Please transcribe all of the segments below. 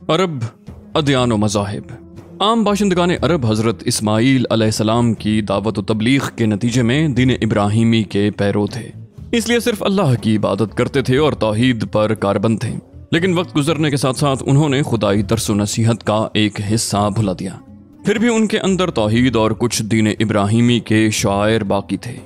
अरब अदयान मजाहिब। आम बाशिंदगान अरब हज़रत अलैहिस्सलाम की दावत व तबलीग के नतीजे में दीन इब्राहिमी के पैरो थे। इसलिए सिर्फ़ अल्लाह की इबादत करते थे और तोहीद पर कारबंद थे। लेकिन वक्त गुजरने के साथ साथ उन्होंने खुदाई तरस नसीहत का एक हिस्सा भुला दिया। फिर भी उनके अंदर तोहीद और कुछ दीन इब्राहिमी के शायर बाकी थे।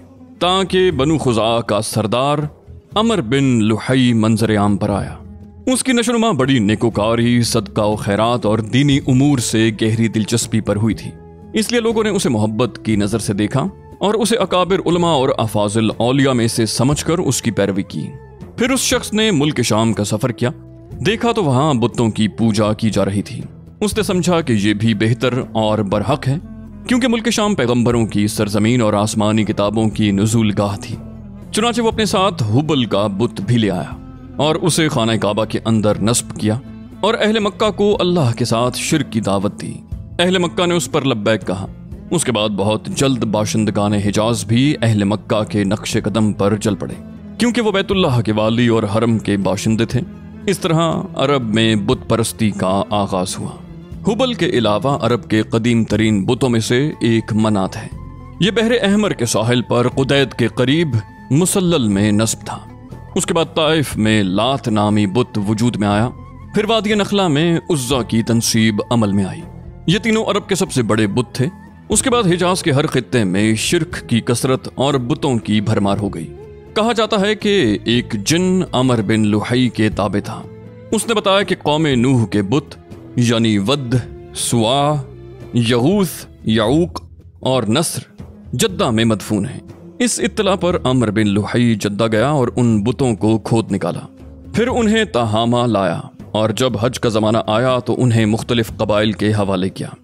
ताकि बनु खुजा का सरदार अमर बिन लुहई मंजर आम पर आया। उसकी नशनुमा बड़ी नेकोकारी, सदका खैरात और दीनी उमूर से गहरी दिलचस्पी पर हुई थी। इसलिए लोगों ने उसे मोहब्बत की नज़र से देखा और उसे अकाबिर उलमा और अफाजिल औलिया में से समझकर उसकी पैरवी की। फिर उस शख्स ने मुल्क शाम का सफ़र किया। देखा तो वहाँ बुतों की पूजा की जा रही थी। उसने समझा कि यह भी बेहतर और बरहक है, क्योंकि मुल्क शाम पैगंबरों की सरजमीन और आसमानी किताबों की नजूल गाह थी। चुनाचे वो अपने साथ हुबल का बुत भी ले आया। और उसे खाना काबा के अंदर नस्ब किया और अहले मक्का को अल्लाह के साथ शिर की दावत दी। अहले मक्का ने उस पर लब्बैक कहा। उसके बाद बहुत जल्द बाशिंदगान हिजाज भी अहल मक्का के नक्शे कदम पर चल पड़े, क्योंकि वो बैतुल्लाह के वाली और हरम के बाशिंदे थे। इस तरह अरब में बुत परस्ती का आगाज़ हुआ। हुबल के अलावा अरब के कदीम तरीन बुतों में से एक मनात है। ये बहरे अहमर के साहिल पर कुदैद के करीब मुसल्ल में नस्ब था। उसके बाद ताइफ में लात नामी बुत वजूद में आया। फिर वादिया नखला में उज्जा की तनसीब अमल में आई। ये तीनों अरब के सबसे बड़े बुत थे। उसके बाद हिजाज के हर खत्ते में शिरक की कसरत और बुतों की भरमार हो गई। कहा जाता है कि एक जिन अमर बिन लुहई के ताबे था। उसने बताया कि कौम नूह के बुत, यानी वद सुआ, यहूस, याऊक और नस्र जद्दा में मदफून हैं। इस इत्तला पर अमर बिन लुहई जद्दा गया और उन बुतों को खोद निकाला। फिर उन्हें तहामा लाया और जब हज का जमाना आया तो उन्हें मुख्तलिफ़ कबाइल के हवाले किया।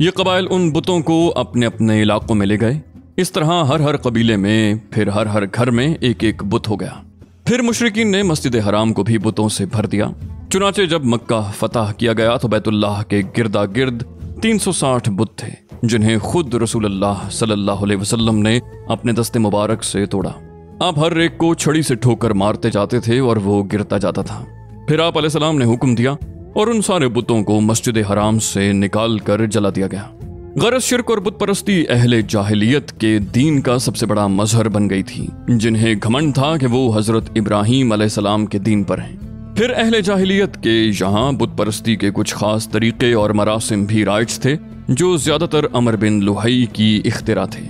ये कबाइल उन बुतों को अपने अपने इलाकों में ले गए। इस तरह हर हर कबीले में, फिर हर हर घर में एक एक बुत हो गया। फिर मुशरकिन ने मस्जिद हराम को भी बुतों से भर दिया। चुनाचे जब मक्का फतह किया गया तो बैतुल्लाह के गिरदा गिर्द 360 बुत थे। जिन्हें खुद रसूलुल्लाह सल्लल्लाहु अलैहि वसल्लम ने अपने दस्ते मुबारक से तोड़ा। आप हर एक को छड़ी से ठोकर मारते जाते थे और वो गिरता जाता था। फिर आप सलाम ने हुक्म दिया और उन सारे बुतों को मस्जिद हराम से निकाल कर जला दिया गया। गरज, शिरक और बुत परस्ती अहले जाहिलियत के दीन का सबसे बड़ा मजहर बन गई थी, जिन्हें घमंड था कि वो हज़रत इब्राहिम के दीन पर हैं। फिर अहले जाहिलियत के यहाँ बुत परस्ती के कुछ खास तरीके और मरासम भी राइज थे, जो ज़्यादातर अमर बिन लुहई की इख्तरा थे।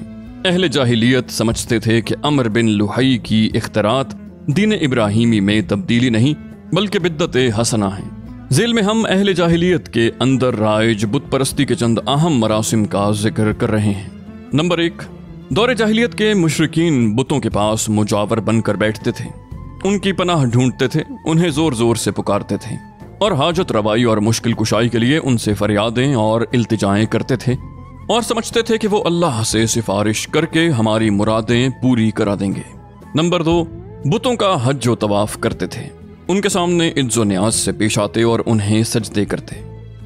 अहले जाहिलियत समझते थे कि अमर बिन लुहई की इख्तरात दीन इब्राहिमी में तब्दीली नहीं, बल्कि बिद्दत हसना है। जेल में हम अहल जाहिलियत के अंदर राइज बुत परस्ती के चंद अहम मरासम का ज़िक्र कर रहे हैं। नंबर एक, दौरे जाहिलियत के मुशरकिन बुतों के पास मुजावर बनकर बैठते थे। उनकी पनाह ढूंढते थे, उन्हें ज़ोर ज़ोर से पुकारते थे। और हाजत, रवाई और मुश्किल कुशाई के लिए उनसे फरियादें और इल्तिजाएँ करते थे और समझते थे कि वो अल्लाह से सिफारिश करके हमारी मुरादें पूरी करा देंगे। नंबर दो, बुतों का हज व तवाफ करते थे। उनके सामने इज्जो न्याज से पेश आते और उन्हें सजदे करते।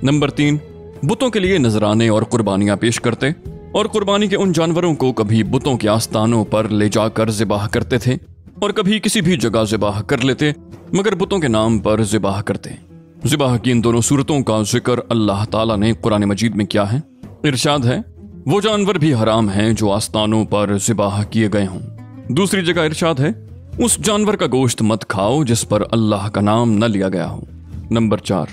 नंबर तीन, बुतों के लिए नजराने और कुर्बानियाँ पेश करते और कुर्बानी के उन जानवरों को कभी बुतों के आस्थानों पर ले जाकर जिबाह करते थे। और कभी किसी भी जगह जिबाह कर लेते, मगर बुतों के नाम पर जिबाह करते। जिबाह की इन दोनों सूरतों का ज़िक्र अल्लाह ताला ने कुरान मजीद में किया है। इरशाद है, वो जानवर भी हराम हैं जो आस्थानों पर जिबाह किए गए हों। दूसरी जगह इरशाद है, उस जानवर का गोश्त मत खाओ जिस पर अल्लाह का नाम न लिया गया हो। नंबर चार,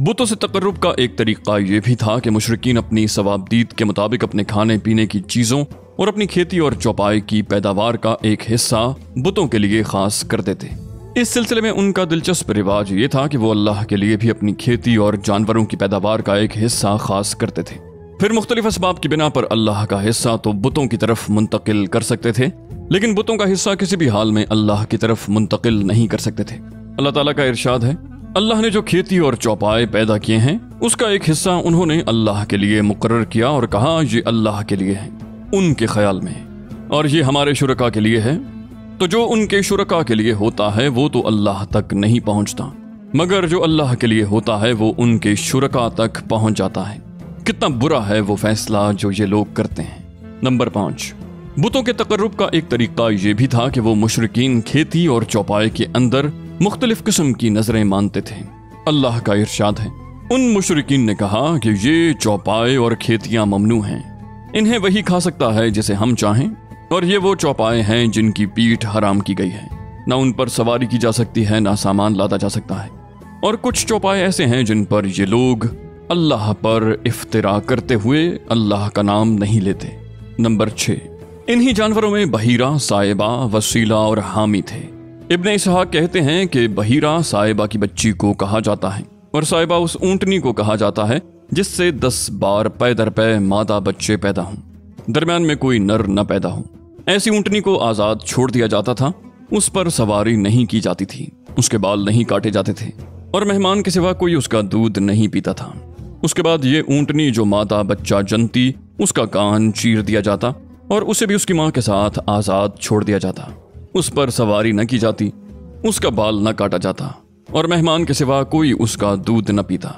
बुतों से तकर्रब का एक तरीका यह भी था कि मुशरकिन अपनी सवाबदीद के मुताबिक अपने खाने पीने की चीज़ों और अपनी खेती और चौपाई की पैदावार का एक हिस्सा बुतों के लिए खास कर देते इस सिलसिले में उनका दिलचस्प रिवाज ये था कि वो अल्लाह के लिए भी अपनी खेती और जानवरों की पैदावार का एक हिस्सा खास करते थे। फिर मुख्तलिफ़ इसबाब की बिना पर अल्लाह का हिस्सा तो बुतों की तरफ़ मुंतकिल कर सकते थे, लेकिन बुतों का हिस्सा किसी भी हाल में अल्लाह की तरफ़ मुंतकिल नहीं कर सकते थे। अल्लाह ताला का इरशाद है, अल्लाह ने जो खेती और चौपाए पैदा किए हैं, उसका एक हिस्सा उन्होंने अल्लाह के लिए मुकर किया और कहा, ये अल्लाह के लिए है। उनके ख्याल में। और ये हमारे शुरा के लिए है। तो जो उनके शुरा के लिए होता है, वो तो अल्लाह तक नहीं पहुँचता। मगर जो अल्लाह के लिए होता है, वो उनके शुरा तक पहुँच जाता है। कितना बुरा है वो फैसला जो ये लोग करते हैं। नंबर पाँच। बुतों के तकर्रब का एक तरीका यह भी था कि वो मुशरकिन खेती और चौपाए के अंदर मुख्तलिफ़ किस्म की नज़रें मानते थे। अल्लाह का इरशाद है। उन मुशरकिन ने कहा कि ये चौपाए और खेतियाँ ममनू हैं। इन्हें वही खा सकता है जिसे हम चाहें, और ये वो चौपाए हैं जिनकी पीठ हराम की गई है। ना उन पर सवारी की जा सकती है, ना सामान लादा जा सकता है। और कुछ चौपाए ऐसे हैं जिन पर ये लोग अल्लाह पर इफ्तरा करते हुए अल्लाह का नाम नहीं लेते। नंबर छह इन्हीं जानवरों में बहीरा साहिबा वसीला और हामी थे। इब्ने इसहाक कहते हैं कि बहीरा साहिबा की बच्ची को कहा जाता है, और साहिबा उस ऊंटनी को कहा जाता है जिससे दस बार पै दर पै मादा बच्चे पैदा हों। दरमियान में कोई नर न पैदा हो। ऐसी ऊंटनी को आज़ाद छोड़ दिया जाता था। उस पर सवारी नहीं की जाती थी। उसके बाल नहीं काटे जाते थे। और मेहमान के सिवा कोई उसका दूध नहीं पीता था। उसके बाद ये ऊंटनी जो मादा बच्चा जनती उसका कान चीर दिया जाता और उसे भी उसकी माँ के साथ आज़ाद छोड़ दिया जाता। उस पर सवारी न की जाती, उसका बाल न काटा जाता और मेहमान के सिवा कोई उसका दूध न पीता।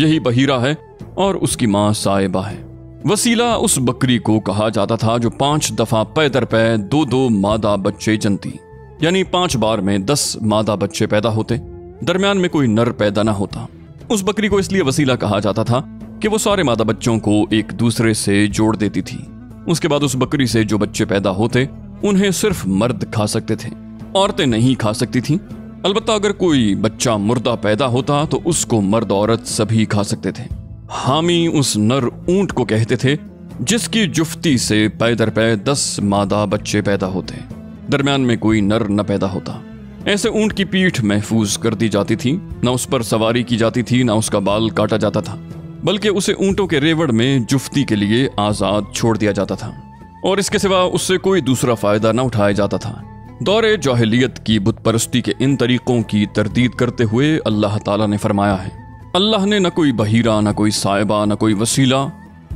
यही बहीरा है और उसकी माँ साहिबा है। वसीला उस बकरी को कहा जाता था जो पाँच दफ़ा पै दर पै दो दो मादा बच्चे जनती। यानी पाँच बार में दस मादा बच्चे पैदा होते। दरमियान में कोई नर पैदा ना होता। उस बकरी को इसलिए वसीला कहा जाता था कि वो सारे मादा बच्चों को एक दूसरे से जोड़ देती थी। उसके बाद उस बकरी से जो बच्चे पैदा होते, उन्हें सिर्फ़ मर्द खा सकते थे। औरतें नहीं खा सकती थी। अलबत्ता अगर कोई बच्चा मुर्दा पैदा होता तो उसको मर्द औरत सभी खा सकते थे। हामी उस नर ऊँट को कहते थे, जिसकी जुफ्ती से पैदर पै दस मादा बच्चे पैदा होते। दरमियान में कोई नर न पैदा होता। ऐसे ऊँट की पीठ महफूज कर दी जाती थी। न उस पर सवारी की जाती थी, न उसका बाल काटा जाता था, बल्कि उसे ऊंटों के रेवड़ में जुफ्ती के लिए आज़ाद छोड़ दिया जाता था। और इसके सिवा उससे कोई दूसरा फ़ायदा न उठाया जाता था। दौरे जाहलीत की बुत परस्ती के इन तरीकों की तरदीद करते हुए अल्लाह ताला ने फरमाया है, अल्लाह ने न कोई बहीरा, न कोई साहिबा, न कोई वसीला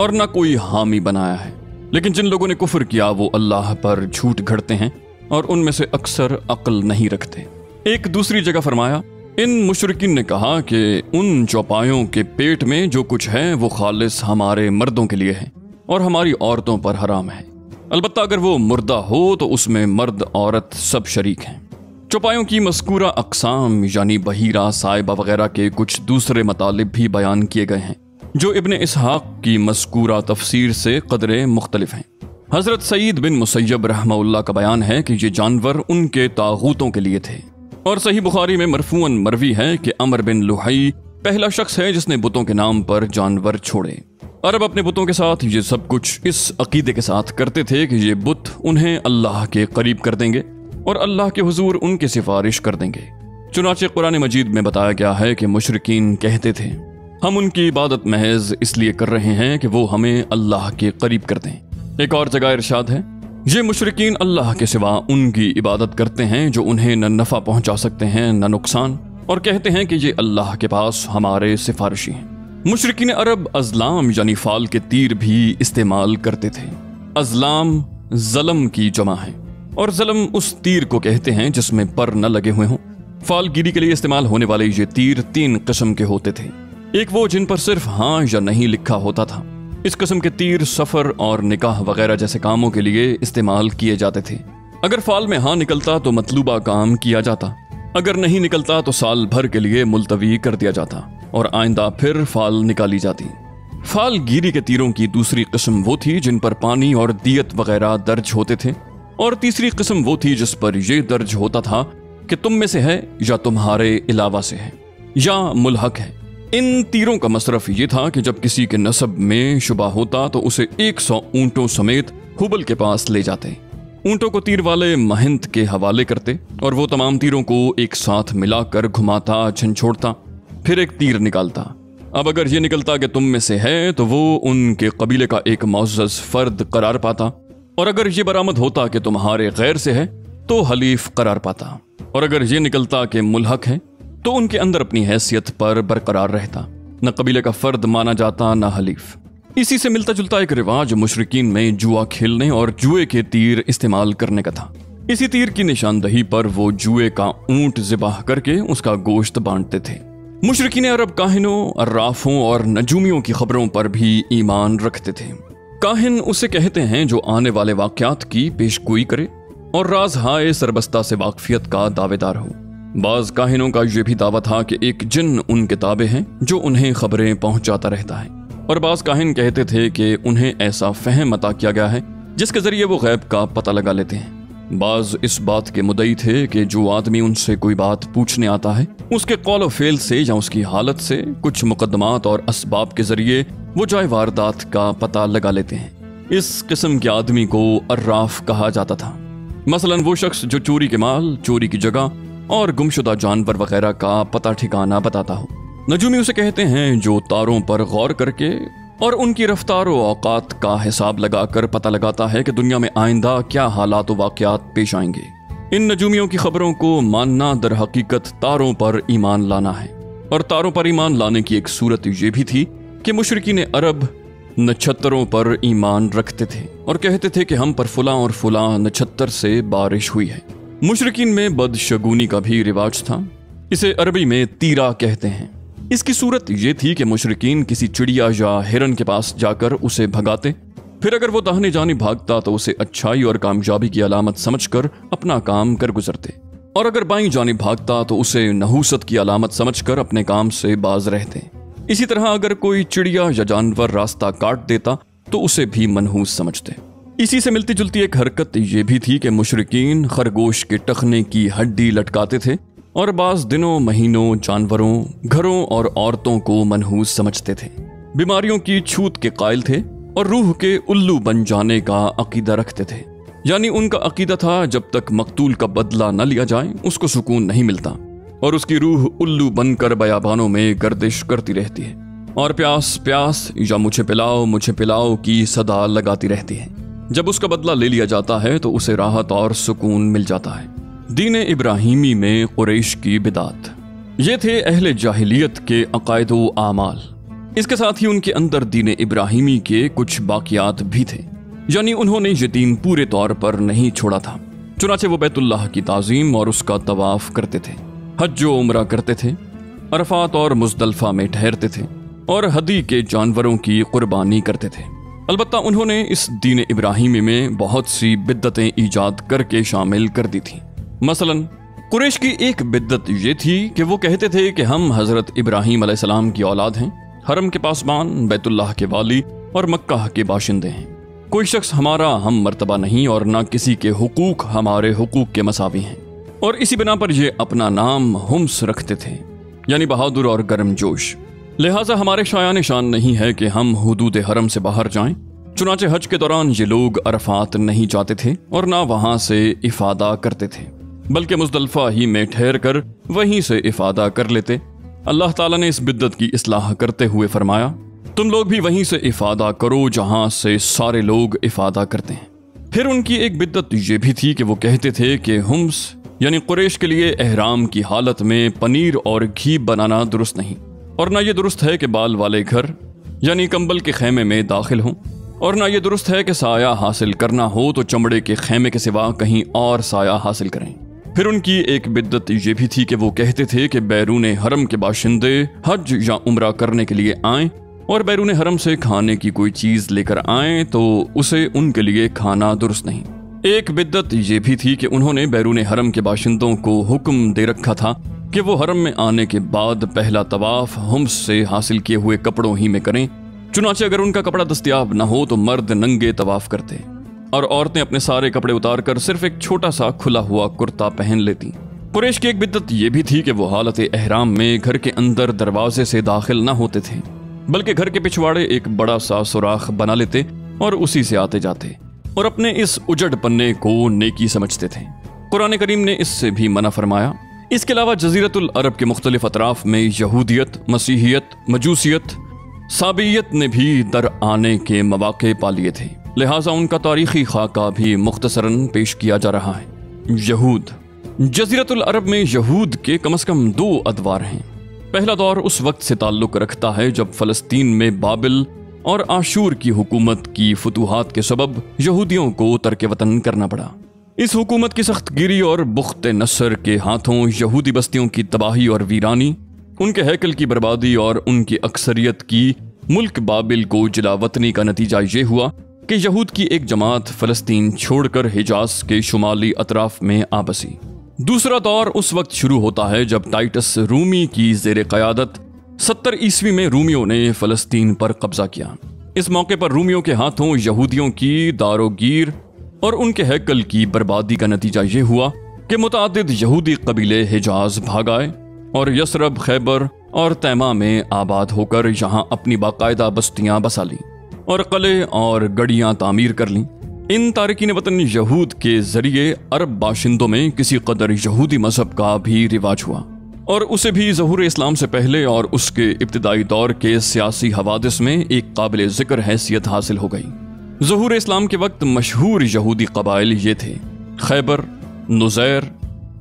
और न कोई हामी बनाया है। लेकिन जिन लोगों ने कुफर किया, वो अल्लाह पर झूठ घड़ते हैं और उनमें से अक्सर अक्ल नहीं रखते। एक दूसरी जगह फरमाया, इन मुशरकिन ने कहा कि उन चौपायों के पेट में जो कुछ है, वो खालिस हमारे मर्दों के लिए है और हमारी औरतों पर हराम है। अलबत्ता अगर वो मुर्दा हो तो उसमें मर्द, औरत सब शरीक हैं। चौपायों की मस्कूरा अकसाम, यानी बहीरा, साहिबा वगैरह के कुछ दूसरे मतालब भी बयान किए गए हैं, जो इबन इसहाक की मस्कूरा तफसीर से कदरे मुख्तलिफ़ हैं। हज़रत सईद बिन मुसैब रहमा का बयान है कि ये जानवर उनके तागूतों के लिए थे। और सही बुखारी में मरफून मरवी है कि अमर बिन लुहई पहला शख्स है जिसने बुतों के नाम पर जानवर छोड़े। अरब अपने बुतों के साथ ये सब कुछ इस अकीदे के साथ करते थे कि ये बुत उन्हें अल्लाह के करीब कर देंगे और अल्लाह के हजूर उनकी सिफारिश कर देंगे। चुनाचे कुरान मजीद में बताया गया है कि मुशरकिन कहते थे, हम उनकी इबादत महज इसलिए कर रहे हैं कि वो हमें अल्लाह के करीब कर दें। एक और जगह इरशाद है, ये मुशरकिन अल्लाह के सिवा उनकी इबादत करते हैं जो उन्हें न नफ़ा पहुँचा सकते हैं, न नुकसान, और कहते हैं कि ये अल्लाह के पास हमारे सिफारशी हैं। मुशरकिन अरब अजलाम, यानी फाल के तीर भी इस्तेमाल करते थे। अजलाम जलम की जमा है, और जलम उस तीर को कहते हैं जिसमें पर न लगे हुए हों। फालगिरी के लिए इस्तेमाल होने वाले ये तीर तीन कस्म के होते थे। एक वो जिन पर सिर्फ़ हाँ या नहीं लिखा होता था। इस कस्म के तीर सफ़र और निकाह वगैरह जैसे कामों के लिए इस्तेमाल किए जाते थे। अगर फाल में हाँ निकलता तो मतलूबा काम किया जाता। अगर नहीं निकलता तो साल भर के लिए मुलतवी कर दिया जाता। और आइंदा फिर फाल निकाली जाती। फाल गिरी के तीरों की दूसरी किस्म वो थी जिन पर पानी और दियत वगैरह दर्ज होते थे, और तीसरी किस्म वो थी जिस पर यह दर्ज होता था कि तुम में से है या तुम्हारे अलावा से है, या मुलहक है। इन तीरों का मसरफ ये था कि जब किसी के नसब में शुबा होता तो उसे 100 ऊंटों समेत हुबल के पास ले जाते। ऊंटों को तीर वाले महंत के हवाले करते, और वो तमाम तीरों को एक साथ मिलाकर घुमाता झंझोड़ता फिर एक तीर निकालता। अब अगर ये निकलता कि तुम में से है तो वो उनके कबीले का एक मोजस फर्द करार पाता। और अगर ये बरामद होता कि तुम्हारे गैर से है तो हलीफ करार पाता। और अगर ये निकलता कि मुलहक है तो उनके अंदर अपनी हैसियत पर बरकरार रहता। न कबीले का फर्द माना जाता, न हलीफ। इसी से मिलता जुलता एक रिवाज मुशरकिन में जुआ खेलने और जुए के तीर इस्तेमाल करने का था। इसी तीर की निशानदही पर वो जुए का ऊँट जिबाह करके उसका गोश्त बांटते थे। मुशरकिन अरब काहिनों, अर्राफों और नजूमियों की खबरों पर भी ईमान रखते थे। काहिन उसे कहते हैं जो आने वाले वाक्यात की पेशगोई करे और राज हाय सरबस्ता से वाकफियत का दावेदार हो। बाज काहिनों का यह भी दावा था कि एक जिन उन किताबें हैं जो उन्हें खबरें पहुंचाता रहता है। और बाज काहिन कहते थे कि उन्हें ऐसा फहम अता किया गया है, जिसके ज़रिए वो गैब का पता लगा लेते हैं। बाज इस बात के मुदई थे कि जो आदमी उनसे कोई बात पूछने आता है, उसके कॉल ऑफ़ फेल से या उसकी हालत से कुछ मुकदमात और इसबाब के ज़रिए वो जाए वारदात का पता लगा लेते हैं। इस किस्म के आदमी को अर्राफ कहा जाता था। मसलन वो शख्स जो चोरी के माल, चोरी की जगह और गुमशुदा जानवर वगैरह का पता ठिकाना बताता हो। नजूमी उसे कहते हैं जो तारों पर गौर करके और उनकी रफ्तार औकात का हिसाब लगाकर पता लगाता है कि दुनिया में आइंदा क्या हालात वाकयात पेश आएँगे। इन नजूमियों की खबरों को मानना दर हकीकत तारों पर ईमान लाना है। और तारों पर ईमान लाने की एक सूरत यह भी थी कि मुशरकिन अरब नक्षत्रों पर ईमान रखते थे और कहते थे कि हम पर फुला और फुला नक्षत्र से बारिश हुई है। मुशरकिन में बदशगुनी का भी रिवाज था। इसे अरबी में तीरा कहते हैं। इसकी सूरत ये थी कि मुशरकिन किसी चिड़िया या हिरन के पास जाकर उसे भगाते। फिर अगर वो दाहने जाने भागता तो उसे अच्छाई और कामयाबी की अलामत समझकर अपना काम कर गुजरते। और अगर बाई जाने भागता तो उसे नहूसत की अलामत समझकर अपने काम से बाज रहते। इसी तरह अगर कोई चिड़िया या जानवर रास्ता काट देता तो उसे भी मनहूस समझते। इसी से मिलती जुलती एक हरकत यह भी थी कि मुशरकिन खरगोश के टखने की हड्डी लटकाते थे। और बाज दिनों, महीनों, जानवरों, घरों और औरतों को मनहूस समझते थे। बीमारियों की छूत के कायल थे और रूह के उल्लू बन जाने का अकीदा रखते थे। यानी उनका अकीदा था, जब तक मकतूल का बदला न लिया जाए, उसको सुकून नहीं मिलता। और उसकी रूह उल्लू बनकर बयाबानों में गर्दिश करती रहती है। और प्यास प्यास, या मुझे पिलाओ मुझे पिलाओ की सदा लगाती रहती है। जब उसका बदला ले लिया जाता है तो उसे राहत और सुकून मिल जाता है। दीन इब्राहिमी में कुरैश की बिदात। ये थे अहले जाहिलियत के अकायद आमाल। इसके साथ ही उनके अंदर दीन इब्राहिमी के कुछ बाकियात भी थे। यानी उन्होंने ये दीन पूरे तौर पर नहीं छोड़ा था। चुनाचे वो बैतुल्लाह की ताजीम और उसका तवाफ करते थे। हज उम्र करते थे। अरफात और मुजदलफा में ठहरते थे और हदी के जानवरों की कुर्बानी करते थे। अलबत्ता उन्होंने इस दीन इब्राहिमी में बहुत सी बिद्दतें ईजाद करके शामिल कर दी थी। मसलन, कुरेश की एक बिद्दत ये थी कि वो कहते थे कि हम हज़रत इब्राहिम सलाम की औलाद हैं, हरम के पासबान, बैतुल्लाह के वाली और मक्का के बाशिंदे हैं। कोई शख्स हमारा हम मर्तबा नहीं और ना किसी के हुकूक हमारे हुकूक के मसावी हैं। और इसी बिना पर ये अपना नाम हुम्स रखते थे, यानी बहादुर और गर्मजोश लिहाजा हमारे शायान शान नहीं है कि हम हदूद हरम से बाहर जाएँ, चुनाचे हज के दौरान ये लोग अरफात नहीं जाते थे और ना वहाँ से इफादा करते थे। बल्कि मुजदलफा ही में ठहर कर वहीं से इफादा कर लेते। अल्लाह ताला ने इस बिद्दत की इसलाह करते हुए फरमाया, तुम लोग भी वहीं से इफादा करो जहाँ से सारे लोग इफादा करते हैं। फिर उनकी एक बिद्दत ये भी थी कि वो कहते थे कि हुम्स, यानी कुरेश के लिए एहराम की हालत में पनीर और घी बनाना दुरुस्त नहीं। और ना ये दुरुस्त है कि बाल वाले घर, यानी कंबल के खेमे में दाखिल हों। और ना ये दुरुस्त है कि साया हासिल करना हो तो चमड़े के खेमे के सिवा कहीं और साया हासिल करें। फिर उनकी एक बिद्दत ये भी थी कि वो कहते थे कि बैरून हरम के बाशिंदे हज या उम्र करने के लिए आए, और बैरून हरम से खाने की कोई चीज़ लेकर आए तो उसे उनके लिए खाना दुरुस्त नहीं। एक बिद्दत ये भी थी कि उन्होंने बैरून हरम के बाशिंदों को हुक्म दे रखा था कि वो हरम में आने के बाद पहला तवाफ हम्स से हासिल किए हुए कपड़ों ही में करें। चुनाचे अगर उनका कपड़ा दस्तियाब न हो तो मर्द नंगे तवाफ करते। और औरतें अपने सारे कपड़े उतार कर सिर्फ़ एक छोटा सा खुला हुआ कुर्ता पहन लेती। कुरेश की एक बिद्दत यह भी थी कि वो हालत एहराम में घर के अंदर दरवाजे से दाखिल न होते थे, बल्कि घर के पिछवाड़े एक बड़ा सा सुराख बना लेते और उसी से आते जाते और अपने इस उजड़ पन्ने को नेकी समझते थे। कुरान करीम ने इससे भी मना फरमाया, इसके अलावा जजीरतुल अरब के मुख्तलिफ़ अतराफ में यहूदियत, मसीहियत, मजूसियत, साबियत ने भी दर आने के मौाक़े पा लिए थे। लिहाजा उनका तारीखी खाका भी मुख्तसरन पेश किया जा रहा है। यहूद। जजीरतुल अरब में यहूद के कम अज कम दो अदवार हैं। पहला दौर उस वक्त से ताल्लुक रखता है जब फलस्तीन में बाबिल और आशूर की हुकूमत की फतूहत के सबब यहूदियों को तर्क वतन करना पड़ा। इस हुकूमत की सख्त गिरी और बुख्त नसर के हाथों यहूदी बस्तियों की तबाही और वीरानी, उनके हैकल की बर्बादी और उनकी अक्सरियत की मुल्क बाबिल को जलावतनी का नतीजा ये हुआ कि यहूद की एक जमात फलस्तीन छोड़कर हिजाज के शुमाली अतराफ में आ बसी। दूसरा दौर उस वक्त शुरू होता है जब टाइटस रूमी की जेर क़यादत सत्तर ईस्वी में रूमियों ने फलस्तीन पर कब्जा किया। इस मौके पर रूमियों के हाथों यहूदियों की दारोगीर और उनके हैकल की बर्बादी का नतीजा ये हुआ कि मुतद यहूदी कबीले हिजाज भाग आए और यसरब, खैबर और तैमा में आबाद होकर यहाँ अपनी बाकायदा बस्तियाँ बसा ली। और कले और गड़ियाँ तामीर कर लीं। इन तारकिन वतन यहूद के ज़रिए अरब बाशिंदों में किसी कदर यहूदी मज़हब का भी रिवाज हुआ। और उसे भी जहूर इस्लाम से पहले और उसके इब्तदाई दौर के सियासी हवादस में एक काबिल ज़िक्र हैसियत हासिल हो गई। जहूर इस्लाम के वक्त मशहूर यहूदी कबाइल ये थे। खैबर, नुजैर,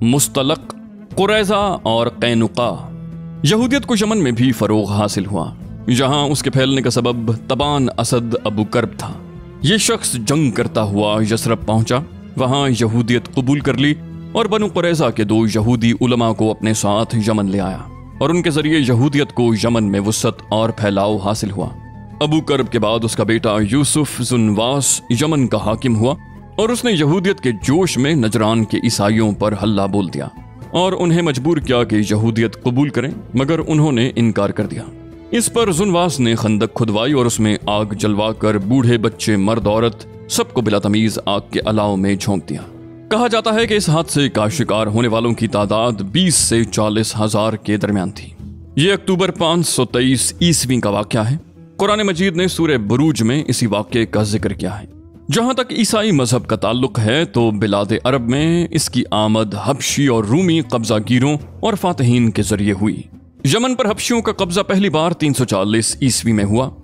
मुस्तलक, कुरैजा और कैनुका। यहूदियत को यमन में भी फरोग हासिल हुआ। जहाँ उसके फैलने का सबब तबान असद अबू करब था। ये शख्स जंग करता हुआ यसरब पहुँचा। वहाँ यहूदियत कबूल कर ली और बनु कुरैजा के दो यहूदी उलमा को अपने साथ यमन ले आया और उनके ज़रिए यहूदियत को यमन में वसत और फैलाव हासिल हुआ। अबू करब के बाद उसका बेटा यूसुफ जुनवास यमन का हाकिम हुआ और उसने यहूदियत के जोश में नजरान के ईसाइयों पर हल्ला बोल दिया और उन्हें मजबूर किया कि यहूदियत कबूल करें, मगर उन्होंने इनकार कर दिया। इस पर जुनवास ने खंदक खुदवाई और उसमें आग जलवाकर बूढ़े बच्चे, मर्द, औरत सबको बिला तमीज आग के अलाव में झोंक दिया। कहा जाता है कि इस हादसे का शिकार होने वालों की तादाद 20 से चालीस हज़ार के दरमियान थी। ये अक्टूबर 523 ईस्वी का वाक्य है। कुरान मजीद ने सूर्य बरूज में इसी वाक्य का ज़िक्र किया है। जहाँ तक ईसाई मज़हब का ताल्लुक है तो बिलाद अरब में इसकी आमद हबशी और रूमी कब्जागिरों और फातहीन के ज़रिए हुई। यमन पर हबशियों का कब्जा पहली बार 340 ईस्वी में हुआ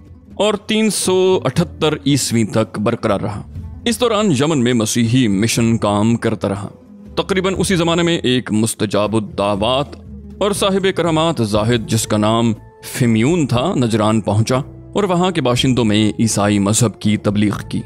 और 378 ईस्वी तक बरकरार रहा। इस दौरान यमन में मसीही मिशन काम करता रहा। तकरीबन उसी जमाने में एक मुस्तजाबुद्दावात और साहिब करामात जाहिद, जिसका नाम फिम्यून था, नजरान पहुँचा और वहाँ के बाशिंदों में ईसाई मज़हब की तबलीग की।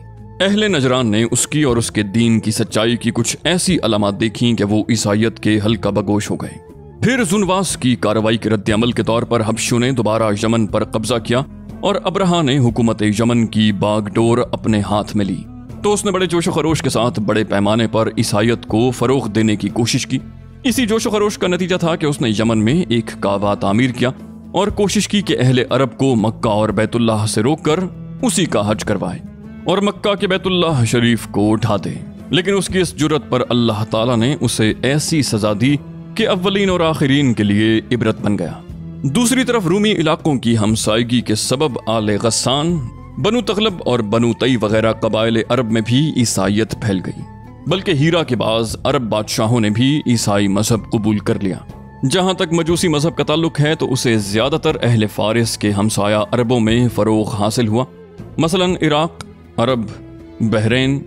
अहले नजरान ने उसकी और उसके दीन की सच्चाई की कुछ ऐसी अलामत देखी कि वो ईसाइत के हल्का बगोश हो गए। फिर जुनवास की कार्रवाई के रद्द अमल के तौर पर हबशु ने दोबारा यमन पर कब्जा किया और अब्रहा ने हुकूमत यमन की बागडोर अपने हाथ में ली। तो उसने बड़े जोश खरोश के साथ बड़े पैमाने पर ईसाइत को फरोख देने की कोशिश की। इसी जोश खरोश का नतीजा था कि उसने यमन में एक कावा तामीर किया और कोशिश की कि अहले अरब को मक्का और बैतुल्लाह से रोककर उसी का हज करवाए और मक्का के बैतुल्लाह शरीफ को उठा दे। लेकिन उसकी इस जुरत पर अल्लाह ताला ने उसे ऐसी सजा दी कि अव्वलीन और आखिरीन के लिए इबरत बन गया। दूसरी तरफ़ रूमी इलाकों की हमसायगी के सबब आले गस्सान, बनु तगलब और बनु तई वगैरह कबाइल अरब में भी ईसाइत फैल गई, बल्कि हीरा के बाद अरब बादशाहों ने भी ईसाई मज़हब कबूल कर लिया। जहाँ तक मजूसी मज़हब का ताल्लुक है तो उसे ज़्यादातर अहले फारिस के हमसाया अरबों में फरोग हासिल हुआ। मसलन इराक, अरब, बहरेन,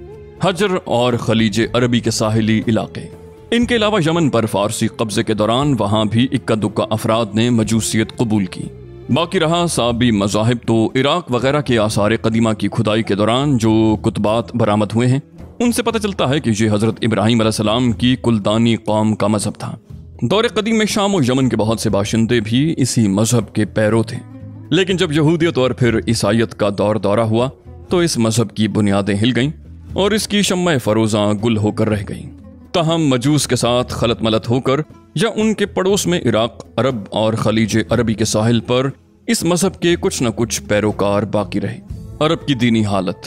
हजर और खलीज अरबी के साहिली इलाके। इनके अलावा यमन पर फारसी कब्जे के दौरान वहाँ भी इक्का दुक्का अफराद ने मजूसियत कबूल की। बाकी रहा साबी मजाहब तो इराक वगैरह के आसार कदीमा की खुदाई के दौरान जो कुतबात बरामद हुए हैं, उनसे पता चलता है कि ये हज़रत इब्राहिम सलाम की कुलदानी कौम का मज़हब था। दौर कदीम में शाम और यमन के बहुत से बाशिंदे भी इसी मज़हब के पैरों थे। लेकिन जब यहूदियत और फिर ईसाइत का दौर दौरा हुआ तो इस मज़हब की बुनियादें हिल गईं और इसकी शम्मा फरोजा गुल होकर रह गईं। तहम मजूस के साथ खलत मलत होकर या उनके पड़ोस में इराक, अरब और खलीज अरबी के साहिल पर इस मज़हब के कुछ न कुछ पैरोकार बाकी रहे। अरब की दीनी हालत।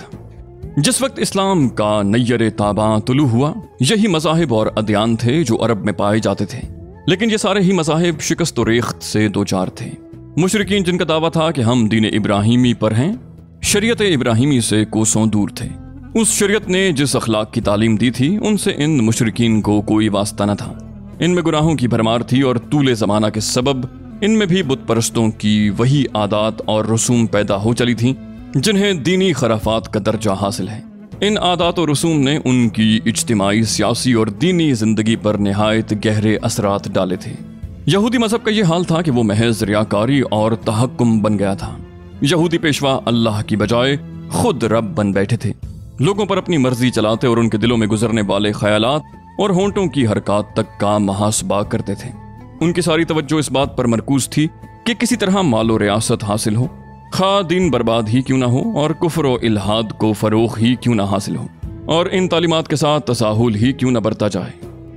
जिस वक्त इस्लाम का नैयर ताबा तुलू हुआ, यही मजाहब और अदयान थे जो अरब में पाए जाते थे। लेकिन ये सारे ही मजाहिब शिकस्त रेख्त से दो चार थे। मुशरकिन, जिनका दावा था कि हम दीन इब्राहिमी पर हैं, शरीयत इब्राहिमी से कोसों दूर थे। उस शरीयत ने जिस अखलाक की तालीम दी थी, उनसे इन मुशरकिन को कोई वास्ता न था। इनमें गुनाहों की भरमार थी और तूले जमाना के सबब इनमें भी बुत परस्तों की वही आदात और रसूम पैदा हो चली थी, जिन्हें दीनी खराफात का दर्जा हासिल है। इन आदात और रसूम ने उनकी इज्तमाही सियासी और दीनी ज़िंदगी पर नहायत गहरे असरात डाले थे। यहूदी मज़हब का यह हाल था कि वो महज रियाकारी और तहकुम बन गया था। यहूदी पेशवा अल्लाह की बजाय खुद रब बन बैठे थे। लोगों पर अपनी मर्ज़ी चलाते और उनके दिलों में गुजरने वाले ख्याल और होंठों की हरकत तक का महासबा करते थे। उनकी सारी तवज्जो इस बात पर मरकूज थी कि किसी तरह मालो रियासत हासिल हो। खा दिन बर्बाद ही क्यों ना हो और कुफर इल्हाद को फरोख ही क्यों ना हासिल हो और इन तालीमत के साथ तसाहुल ही क्यों ना बरता जाए।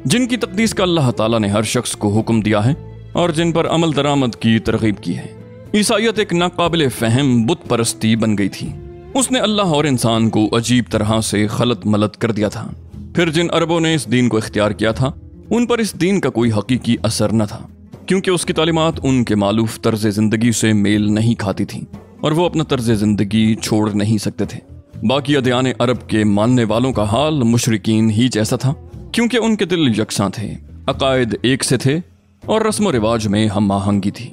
जिनकी तकदीस का अल्लाह ताला ने हर शख्स को हुक्म दिया है और जिन पर अमल दरामद की तरगीब की है। ईसाइत एक नाकबिल फहम बुत परस्ती बन गई थी। उसने अल्लाह और इंसान को अजीब तरह से खलत मलत कर दिया था। फिर जिन अरबों ने इस दीन को इख्तियार किया था, उन पर इस दीन का कोई हकीकी असर न था, क्योंकि उसकी तालीमत उनके मालूफ तर्ज ज़िंदगी से मेल नहीं खाती थी और वो अपना तर्ज ज़िंदगी छोड़ नहीं सकते थे। बाकी अदयान अरब के मानने वालों का हाल मुशरकिन ही जैसा था, क्योंकि उनके दिल यकसा थे, अकायद एक से थे और रस्म रिवाज में हम आहंगी थी।